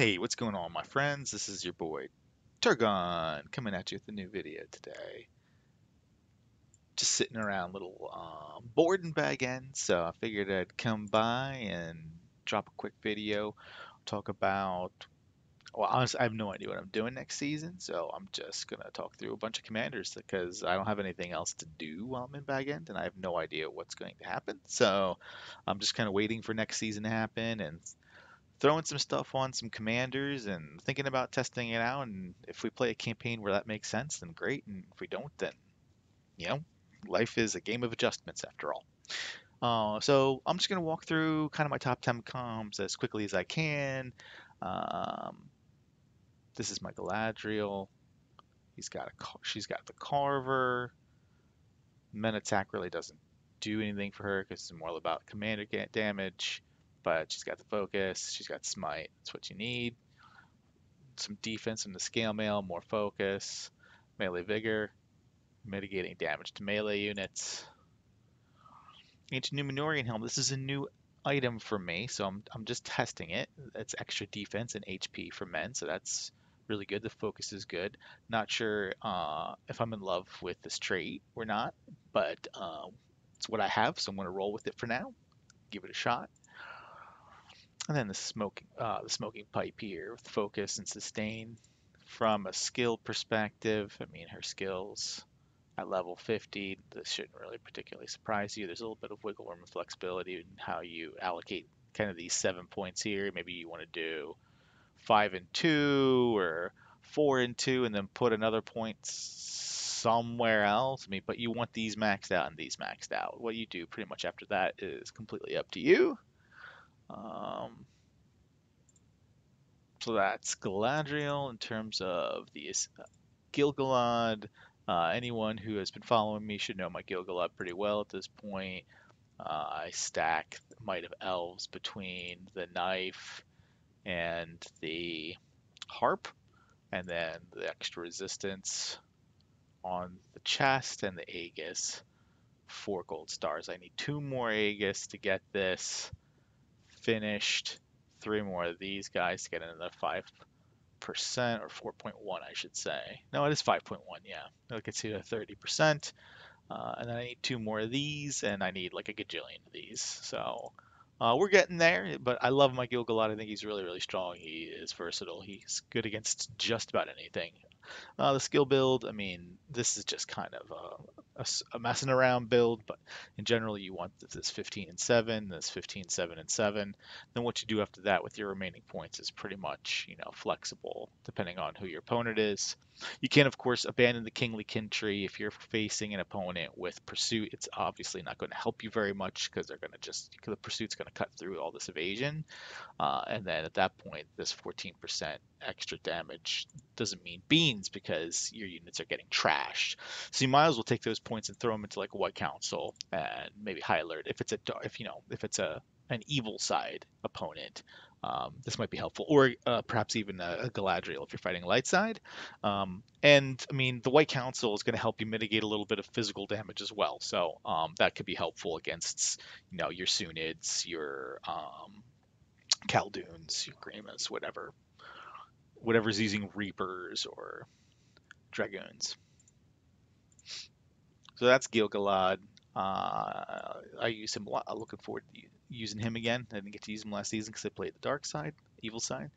Hey, what's going on, my friends? This is your boy Turgon coming at you with a new video today. Just sitting around little um, bored and bag end, so I figured I'd come by and drop a quick video, talk about. Well, honestly, I have no idea what I'm doing next season, so I'm just gonna talk through a bunch of commanders because I don't have anything else to do while I'm in bag end, and I have no idea what's going to happen. So I'm just kind of waiting for next season to happen and throwing some stuff on some commanders and thinking about testing it out. And if we play a campaign where that makes sense, then great. And if we don't, then you know, life is a game of adjustments after all. Uh, so I'm just gonna walk through kind of my top 10 comms as quickly as I can. Um, this is my Galadriel. He's got a she's got the Carver. Men attack really doesn't do anything for her because it's more about commander damage but she's got the focus, she's got smite. That's what you need. Some defense from the scale mail, more focus, melee vigor, mitigating damage to melee units. Ancient Numenorean helm. This is a new item for me, so I'm I'm just testing it. It's extra defense and HP for men, so that's really good. The focus is good. Not sure uh, if I'm in love with this trait or not, but uh, it's what I have, so I'm going to roll with it for now. Give it a shot. And then the smoking, uh, the smoking pipe here with focus and sustain. From a skill perspective, I mean, her skills at level 50, this shouldn't really particularly surprise you. There's a little bit of wiggle room and flexibility in how you allocate kind of these seven points here. Maybe you want to do five and two or four and two and then put another point somewhere else. I mean, but you want these maxed out and these maxed out. What you do pretty much after that is completely up to you. Um, so that's Galadriel in terms of the uh, Gil-galad. Uh, anyone who has been following me should know my Gil-galad pretty well at this point. Uh, I stack Might of Elves between the knife and the harp, and then the extra resistance on the chest and the Aegis. Four gold stars. I need two more Aegis to get this finished three more of these guys to get another 5% or 4.1, I should say. No, it is 5.1, yeah. That gets you to 30%. Uh, and then I need two more of these, and I need like a gajillion of these. So uh, we're getting there, but I love my Gil-galad. I think he's really, really strong. He is versatile. He's good against just about anything. Uh, the skill build, I mean, this is just kind of a, messing around build, but in general, you want this 15 and 7, this 15, 7, and 7. Then what you do after that with your remaining points is pretty much, you know, flexible depending on who your opponent is. You can, of course, abandon the Kingly Kin tree if you're facing an opponent with Pursuit. It's obviously not going to help you very much because they're going to just, the Pursuit's going to cut through all this evasion. Uh, and then at that point, this 14% extra damage doesn't mean beans because your units are getting trashed. So you might as well take those points and throw them into like White Council and maybe High Alert if it's a, if you know, if it's a, an evil side opponent um, this might be helpful, or uh, perhaps even a, a, Galadriel if you're fighting light side. Um, and I mean, the White Council is going to help you mitigate a little bit of physical damage as well, so um, that could be helpful against you know your Soonids, your um, Khaldoons, your Grimas, whatever, whatever's using Reapers or Dragoons. So that's Gil-galad. Uh, I use him a lot. I'm looking forward to using him again. I didn't get to use him last season because I played the dark side, evil side.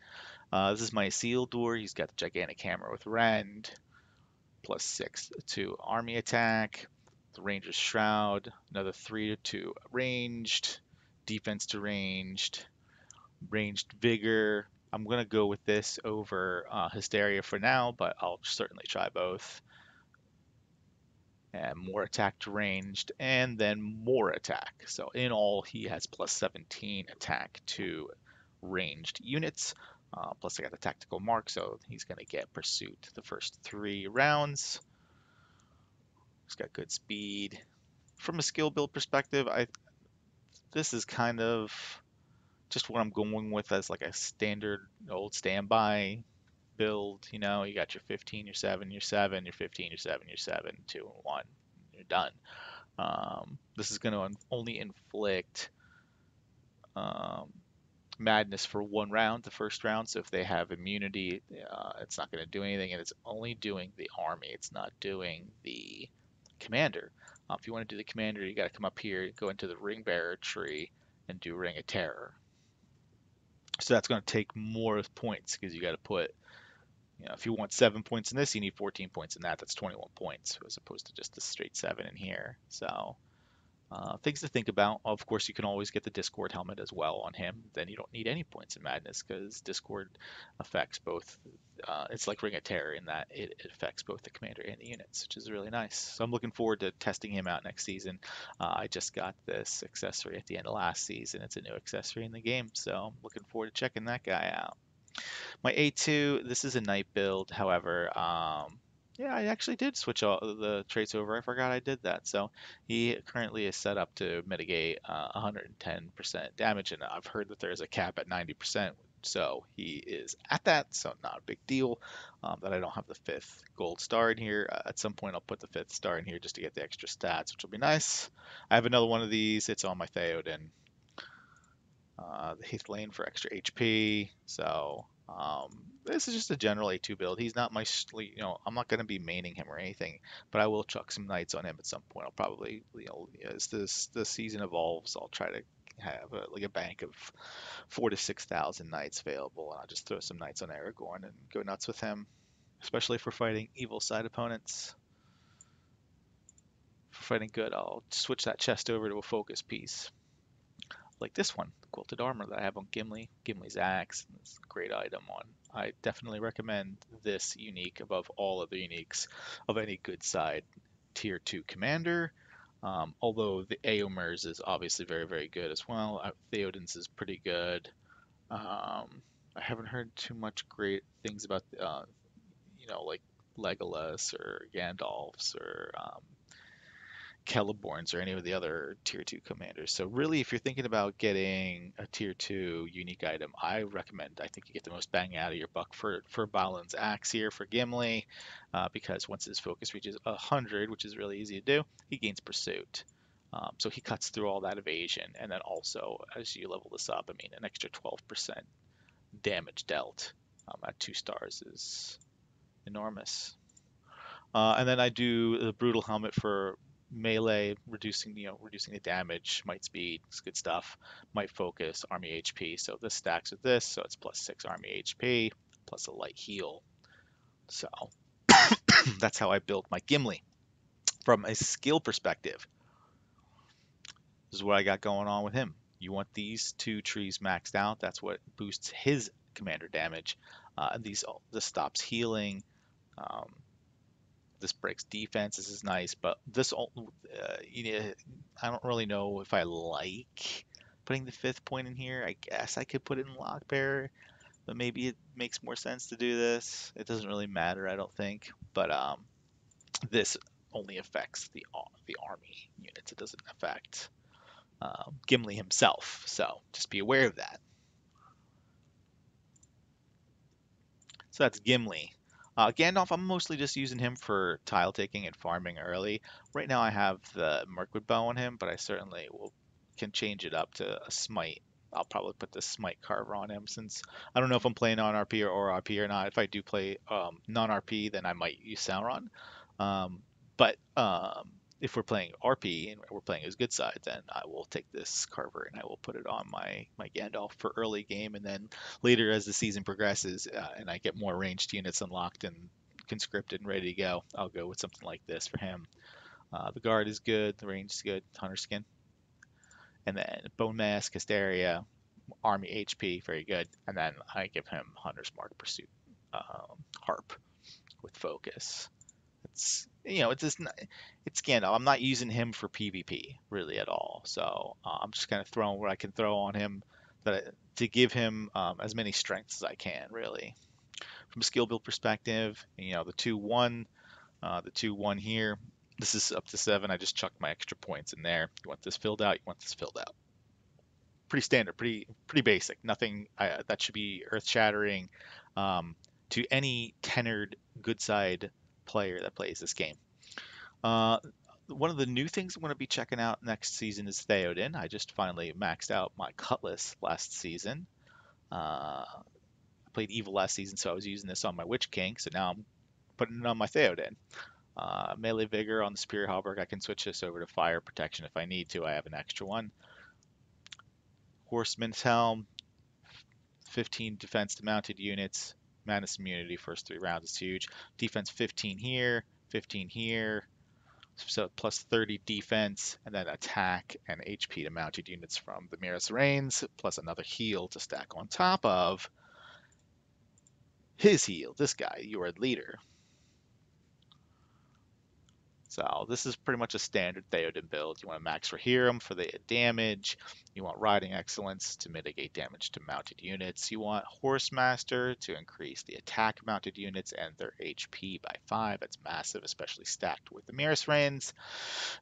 Uh, this is my Isildur. He's got the gigantic hammer with rend, plus six to army attack. The ranger's shroud, another three to ranged, defense to ranged, ranged vigor. I'm gonna go with this over uh, hysteria for now, but I'll certainly try both and more attack to ranged, and then more attack. So in all, he has plus 17 attack to ranged units. Uh, plus, I got the tactical mark, so he's going to get pursuit the first three rounds. He's got good speed. From a skill build perspective, I this is kind of just what I'm going with as like a standard old standby build, you know, you got your 15, your 7, your 7, your 15, your 7, your 7, 2, and 1. You're done. Um, this is going to only inflict um, madness for one round, the first round. So if they have immunity, uh, it's not going to do anything, and it's only doing the army. It's not doing the commander. Uh, if you want to do the commander, you got to come up here, go into the ring bearer tree, and do ring of terror. So that's going to take more points because you got to put, you know, if you want seven points in this, you need 14 points in that. That's 21 points as opposed to just the straight seven in here. So uh, things to think about. Of course, you can always get the Discord helmet as well on him. Then you don't need any points in Madness because Discord affects both. Uh, it's like Ring of Terror in that it, it, affects both the commander and the units, which is really nice. So I'm looking forward to testing him out next season. Uh, I just got this accessory at the end of last season. It's a new accessory in the game, so I'm looking forward to checking that guy out. My A2, this is a knight build. However, um, yeah, I actually did switch all the traits over. I forgot I did that. So he currently is set up to mitigate uh, 110% damage, and I've heard that there's a cap at 90%. So he is at that, so not a big deal um, that I don't have the fifth gold star in here. Uh, at some point, I'll put the fifth star in here just to get the extra stats, which will be nice. I have another one of these. It's on my Theoden. Uh, the Heath Lane for extra HP. So um, this is just a general A2 build. He's not my, you know, I'm not going to be maining him or anything, but I will chuck some knights on him at some point. I'll probably, you know, as this the season evolves, I'll try to have a, like a bank of four to six thousand knights available, and I'll just throw some knights on Aragorn and go nuts with him, especially for fighting evil side opponents. For fighting good, I'll switch that chest over to a focus piece like this one, the quilted armor that I have on Gimli, Gimli's axe. It's a great item on. I definitely recommend this unique above all of the uniques of any good side tier 2 commander. Um, although the Eomer's is obviously very, very good as well. Uh, Theoden's is pretty good. Um, I haven't heard too much great things about, uh, you know, like Legolas or Gandalf's or um, Celeborns or any of the other tier 2 commanders. So really if you're thinking about getting a tier 2 unique item, I recommend I think you get the most bang out of your buck for for Balin's axe here for Gimli uh, because once his focus reaches 100, which is really easy to do, he gains pursuit. Um, so he cuts through all that evasion and then also as you level this up, I mean an extra 12% damage dealt um, at 2 stars is enormous. Uh, and then I do the brutal helmet for melee, reducing you know reducing the damage, might speed, it's good stuff. Might focus, army HP. So this stacks with this, so it's plus six army HP, plus a light heal. So that's how I built my Gimli. From a skill perspective, this is what I got going on with him. You want these two trees maxed out. That's what boosts his commander damage. Uh, and these this stops healing. Um, this breaks defense. This is nice, but this, uh, I don't really know if I like putting the fifth point in here. I guess I could put it in lock bearer, but maybe it makes more sense to do this. It doesn't really matter, I don't think. But um, this only affects the the army units. It doesn't affect um, Gimli himself. So just be aware of that. So that's Gimli. Uh, Gandalf, I'm mostly just using him for tile taking and farming early. Right now I have the Mirkwood bow on him, but I certainly will can change it up to a smite. I'll probably put the smite carver on him since I don't know if I'm playing on RP or, RP or not. If I do play um, non-RP, then I might use Sauron. Um, but um, if we're playing RP and we're playing as good side, then I will take this Carver and I will put it on my my Gandalf for early game, and then later as the season progresses uh, and I get more ranged units unlocked and conscripted and ready to go, I'll go with something like this for him. Uh, the guard is good, the range is good, hunter skin, and then bone mask, hysteria, army HP, very good, and then I give him hunter's mark pursuit, um, harp with focus. It's you know, it's just not, it's Gandalf. I'm not using him for PvP really at all. So uh, I'm just kind of throwing what I can throw on him that to give him um, as many strengths as I can really. From a skill build perspective, you know, the two one, uh, the two one here. This is up to seven. I just chucked my extra points in there. You want this filled out? You want this filled out? Pretty standard, pretty pretty basic. Nothing uh, that should be earth shattering um, to any tenured good side player that plays this game. Uh, one of the new things I'm going to be checking out next season is Theoden. I just finally maxed out my Cutlass last season. Uh, I played Evil last season, so I was using this on my Witch King, so now I'm putting it on my Theoden. Uh, melee Vigor on the Spear Halberd, I can switch this over to Fire Protection if I need to. I have an extra one. Horseman's Helm, 15 defense to mounted units, Madness immunity first three rounds is huge. Defense 15 here, 15 here, so plus 30 defense, and then attack and HP to mounted units from the Mearas Reins, plus another heal to stack on top of his heal. This guy, your leader. So this is pretty much a standard Theoden build. You want to max Rohirrim for the damage. You want Riding Excellence to mitigate damage to mounted units. You want Horsemaster to increase the attack mounted units and their HP by 5. That's massive, especially stacked with the Mearas Reins.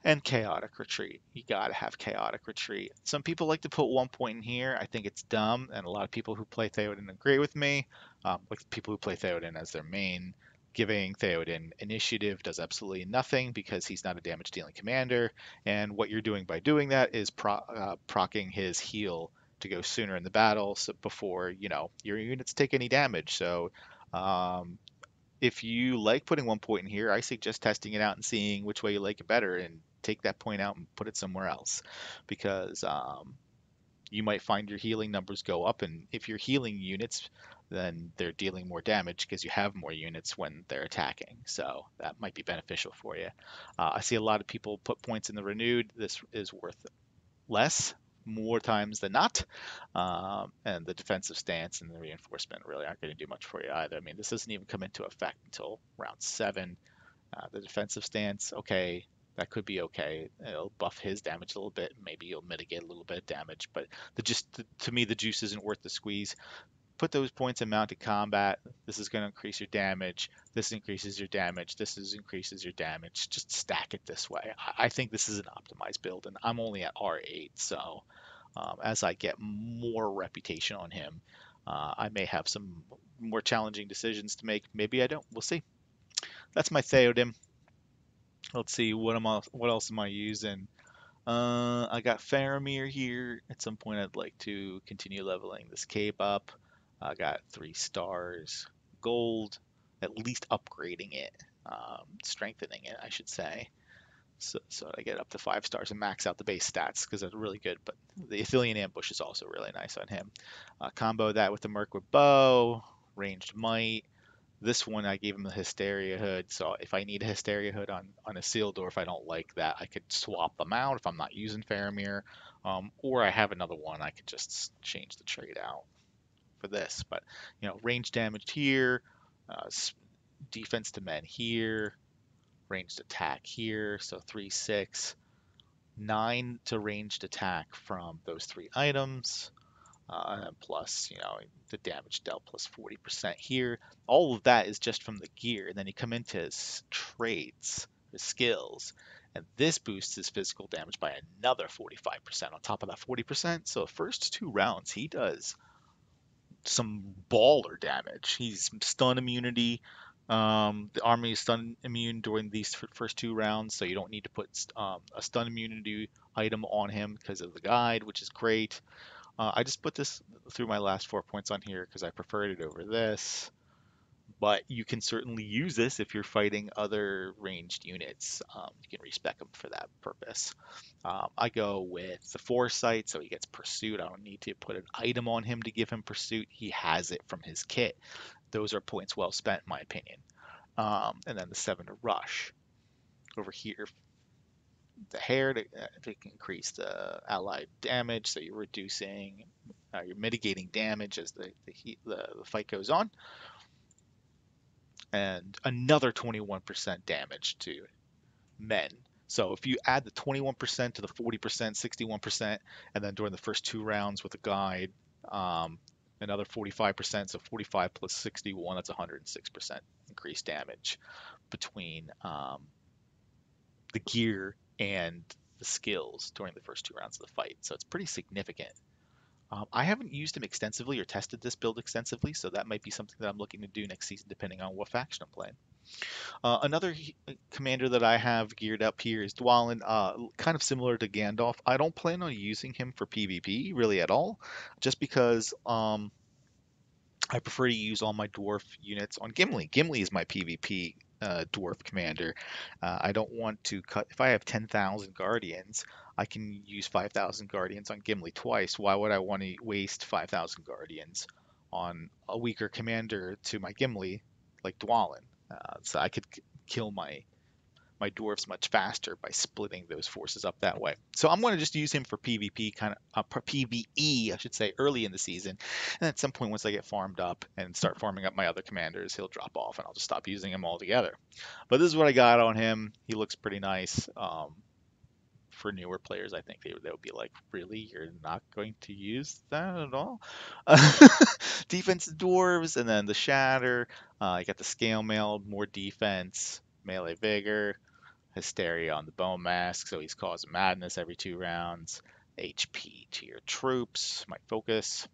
And Chaotic Retreat. You gotta have Chaotic Retreat. Some people like to put one point in here. I think it's dumb, and a lot of people who play Theoden agree with me. Um, like people who play Theoden as their main giving Theoden initiative does absolutely nothing because he's not a damage dealing commander. And what you're doing by doing that is pro- uh, procking his heal to go sooner in the battle so before you know your units take any damage. So um, if you like putting one point in here, I suggest testing it out and seeing which way you like it better, and take that point out and put it somewhere else because um, you might find your healing numbers go up, and if you're healing units then they're dealing more damage because you have more units when they're attacking. So that might be beneficial for you. Uh, I see a lot of people put points in the renewed. This is worth less more times than not. Um, and the defensive stance and the reinforcement really aren't going to do much for you either. I mean, this doesn't even come into effect until round seven. Uh, the defensive stance, okay, that could be okay. It'll buff his damage a little bit. Maybe you'll mitigate a little bit of damage, but the just to me the juice isn't worth the squeeze put those points in mounted combat. This is going to increase your damage. This increases your damage. This is increases your damage. Just stack it this way. I, I think this is an optimized build, and I'm only at R8, so um, as I get more reputation on him, uh, I may have some more challenging decisions to make. Maybe I don't. We'll see. That's my Theoden. Let's see what am I, what else am I using? Uh, I got Faramir here. At some point, I'd like to continue leveling this cape up. I got three stars, gold, at least upgrading it, um, strengthening it, I should say. So, so I get up to five stars and max out the base stats because that's really good. But the Ithilien Ambush is also really nice on him. Uh, combo that with the Mirkwood Bow, ranged might. This one I gave him the Hysteria Hood, so if I need a Hysteria Hood on, on Isildur, if I don't like that, I could swap them out if I'm not using Faramir. Um, or I have another one, I could just change the trade out for this, but you know, range damage here, uh, defense to men here, ranged attack here, so three, six, nine to ranged attack from those three items. Uh, plus, you know, the damage dealt plus 40% here. All of that is just from the gear. And then you come into his traits, his skills, and this boosts his physical damage by another 45% on top of that 40%. So first two rounds, he does some baller damage. He's stun immunity. Um, the army is stun immune during these first two rounds, so you don't need to put um, a stun immunity item on him because of the guide, which is great. Uh, I just put this through my last four points on here because I preferred it over this but you can certainly use this if you're fighting other ranged units. Um, you can respec them for that purpose. Um, I go with the foresight, so he gets pursuit. I don't need to put an item on him to give him pursuit. He has it from his kit. Those are points well spent, in my opinion. Um, and then the seven to rush. Over here, the hair to, uh, to increase the allied damage, so you're reducing, uh, you're mitigating damage as the the, heat, the the fight goes on and another 21% damage to men. So if you add the 21% to the 40%, 61%, and then during the first two rounds with a guide, um, another 45%, so 45 plus 61, that's 106% increased damage between um, the gear and the skills during the first two rounds of the fight. So it's pretty significant. Um, I haven't used him extensively or tested this build extensively, so that might be something that I'm looking to do next season, depending on what faction I'm playing. Uh, another uh, commander that I have geared up here is Dwalin, uh, kind of similar to Gandalf. I don't plan on using him for PvP really at all, just because um, I prefer to use all my dwarf units on Gimli. Gimli is my PvP uh, dwarf commander. Uh, I don't want to cut. If I have 10,000 guardians, I can use 5,000 guardians on Gimli twice. Why would I want to waste 5,000 guardians on a weaker commander to my Gimli like Dwalin? Uh, so I could kill my my dwarves much faster by splitting those forces up that way. So I'm going to just use him for PvP, kind of uh, PvE, I should say, early in the season. And at some point, once I get farmed up and start farming up my other commanders, he'll drop off, and I'll just stop using him altogether. But this is what I got on him. He looks pretty nice. Um, for newer players, I think they, they would be like, really? You're not going to use that at all? defense dwarves, and then the shatter. Uh, you got the scale mail, more defense, melee vigor, hysteria on the bone mask, so he's causing madness every two rounds. HP to your troops, my focus.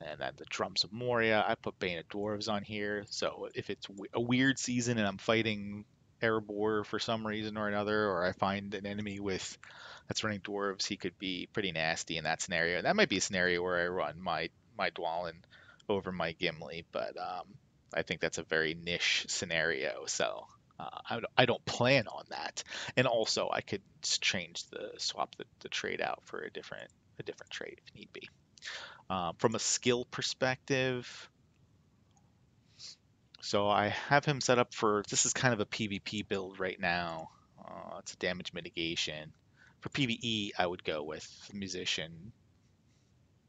And then the drums of Moria. I put Bane of Dwarves on here, so if it's a weird season and I'm fighting Erebor for some reason or another, or I find an enemy with that's running dwarves, he could be pretty nasty in that scenario. That might be a scenario where I run my my Dwalin over my Gimli, but um, I think that's a very niche scenario. So uh, I, I don't plan on that. And also, I could change the swap the, the trade out for a different a different trade if need be. Um, from a skill perspective, so I have him set up for, this is kind of a PvP build right now. Uh, it's a damage mitigation. For PvE, I would go with musician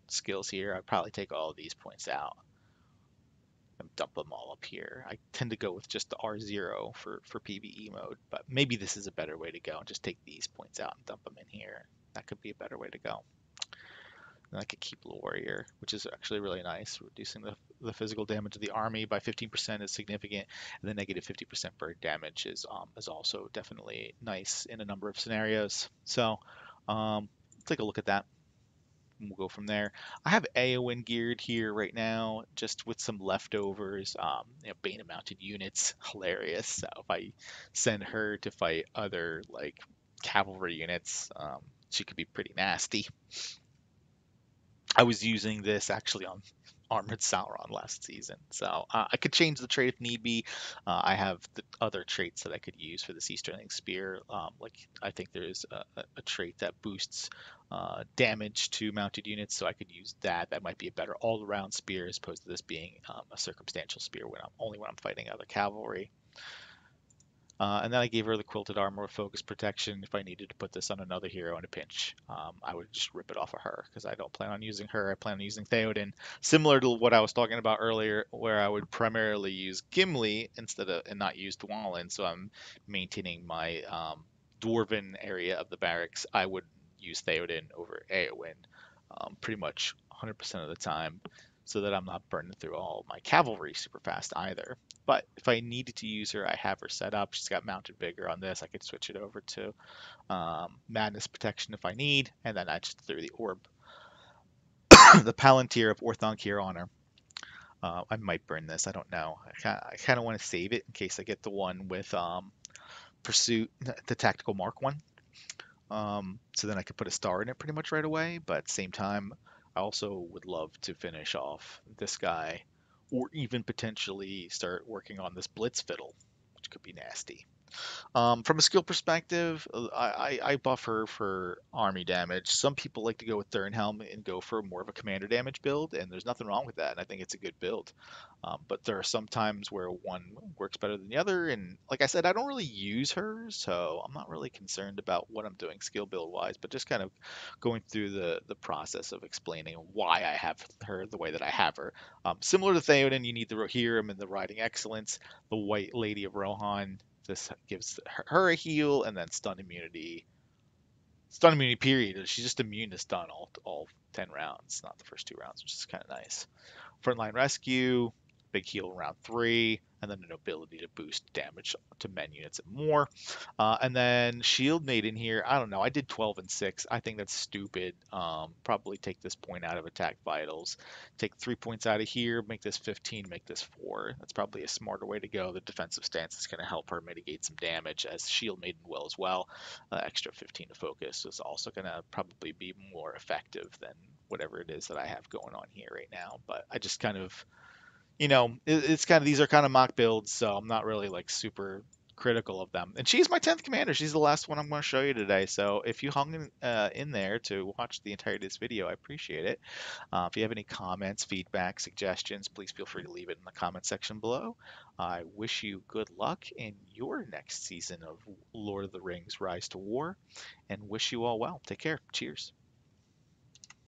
skills here. I'd probably take all these points out and dump them all up here. I tend to go with just the R0 for, for PvE mode, but maybe this is a better way to go just take these points out and dump them in here. That could be a better way to go. And I could keep the warrior, which is actually really nice. Reducing the, the physical damage of the army by 15% is significant, and the negative 50% bird damage is um, is also definitely nice in a number of scenarios. So um, take a look at that. We'll go from there. I have Eowyn geared here right now, just with some leftovers. Um, you know, Bane mounted units, hilarious. So if I send her to fight other like cavalry units, um, she could be pretty nasty. I was using this actually on Armored Sauron last season. So uh, I could change the trait if need be. Uh, I have the other traits that I could use for the Sea Sterling Spear. Um, like I think there is a, a trait that boosts uh, damage to mounted units, so I could use that. That might be a better all-around spear as opposed to this being um, a circumstantial spear when I'm only when I'm fighting other cavalry. Uh, and then I gave her the quilted armor with focus protection. If I needed to put this on another hero in a pinch, um, I would just rip it off of her because I don't plan on using her. I plan on using Theoden, similar to what I was talking about earlier, where I would primarily use Gimli instead of and not use Dwalin. So I'm maintaining my um, dwarven area of the barracks. I would use Theoden over Eowyn um, pretty much 100% of the time so that I'm not burning through all my cavalry super fast either. But if I needed to use her, I have her set up. She's got mounted vigor on this. I could switch it over to um, madness protection if I need, and then I just threw the orb, the palantir of Orthanc on her. Uh, I might burn this. I don't know. I kind of want to save it in case I get the one with um, pursuit, the tactical mark one. Um, so then I could put a star in it pretty much right away. But same time, I also would love to finish off this guy, or even potentially start working on this blitz fiddle, which could be nasty. Um, from a skill perspective, uh, I, I, buff her for army damage. Some people like to go with Thurnhelm and go for more of a commander damage build, and there's nothing wrong with that. And I think it's a good build. Um, but there are some times where one works better than the other. And like I said, I don't really use her, so I'm not really concerned about what I'm doing skill build wise, but just kind of going through the, the process of explaining why I have her the way that I have her. Um, similar to Theoden, you need the Rohirrim and the Riding Excellence, the White Lady of Rohan this gives her a heal and then stun immunity. Stun immunity period. She's just immune to stun all all ten rounds, not the first two rounds, which is kind of nice. Frontline rescue, big heal round three and then an ability to boost damage to men units and more. Uh, and then Shield Maiden here, I don't know. I did 12 and 6. I think that's stupid. Um, probably take this point out of attack vitals. Take three points out of here, make this 15, make this 4. That's probably a smarter way to go. The defensive stance is going to help her mitigate some damage, as Shield Maiden will as well. Uh, extra 15 to focus is also going to probably be more effective than whatever it is that I have going on here right now. But I just kind of you know, it, it's kind of these are kind of mock builds, so I'm not really like super critical of them. And she's my 10th commander. She's the last one I'm going to show you today. So if you hung in, uh, in there to watch the entirety of this video, I appreciate it. Uh, if you have any comments, feedback, suggestions, please feel free to leave it in the comment section below. I wish you good luck in your next season of Lord of the Rings Rise to War and wish you all well. Take care. Cheers.